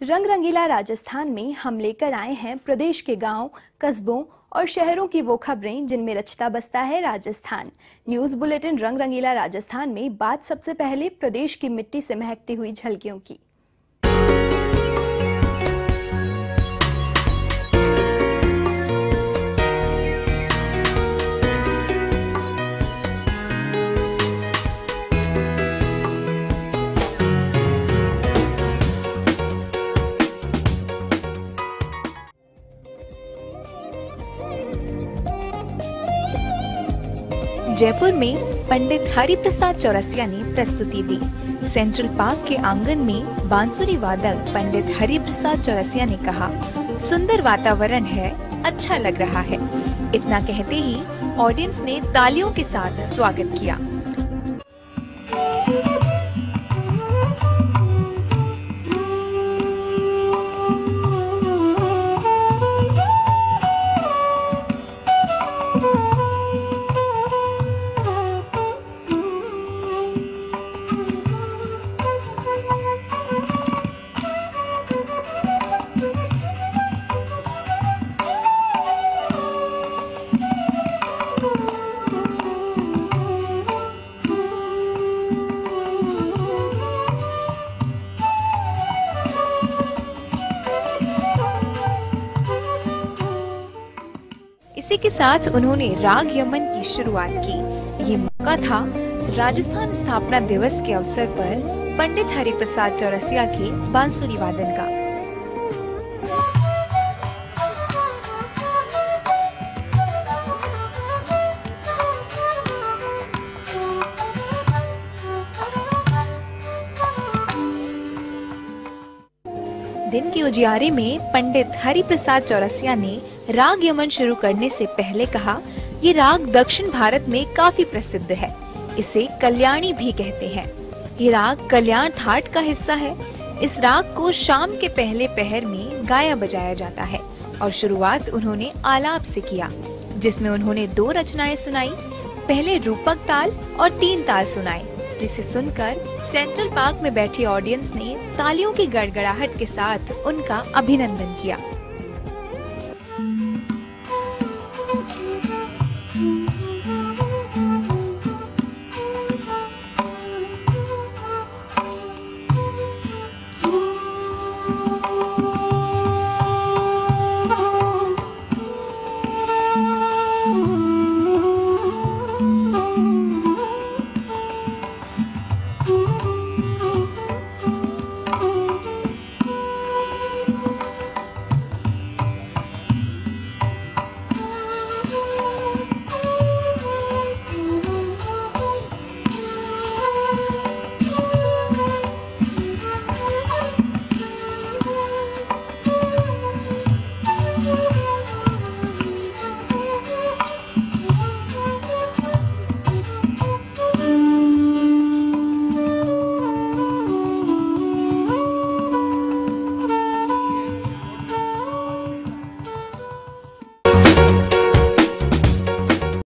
रंग रंगीला राजस्थान में हम लेकर आए हैं प्रदेश के गाँव, कस्बों और शहरों की वो खबरें जिनमें रचता बसता है राजस्थान। न्यूज़ बुलेटिन रंग रंगीला राजस्थान में बात सबसे पहले प्रदेश की मिट्टी से महकती हुई झलकियों की। जयपुर में पंडित हरिप्रसाद चौरसिया ने प्रस्तुति दी। सेंट्रल पार्क के आँगन में बांसुरी वादक पंडित हरिप्रसाद चौरसिया ने कहा, सुंदर वातावरण है अच्छा लग रहा है। इतना कहते ही ऑडियंस ने तालियों के साथ स्वागत किया। इसी के साथ उन्होंने राग यमन की शुरुआत की। ये मौका था राजस्थान स्थापना दिवस के अवसर पर पंडित हरिप्रसाद चौरसिया के बांसुरी वादन का। दिन के उजियारे में पंडित हरिप्रसाद चौरसिया ने राग यमन शुरू करने से पहले कहा, ये राग दक्षिण भारत में काफ़ी प्रसिद्ध है। इसे कल्याणी भी कहते हैं। ये राग कल्याण थाट का हिस्सा है। इस राग को शाम के पहले पहर में गाया बजाया जाता है और शुरुआत उन्होंने आलाप से किया, जिसमें उन्होंने दो रचनाएँ सुनाई, पहले रूपक ताल और तीन ताल सुनाए। जिसे सुनकर सेंट्रल पार्क में बैठी ऑडियंस ने तालियों की गड़गड़ाहट के साथ उनका अभिनंदन किया।